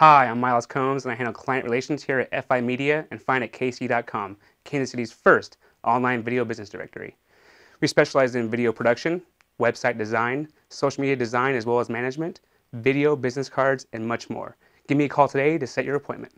Hi, I'm Miles Combs and I handle client relations here at FI Media and FINDitKC.com, Kansas City's first online video business directory. We specialize in video production, website design, social media design as well as management, video business cards, and much more. Give me a call today to set your appointment.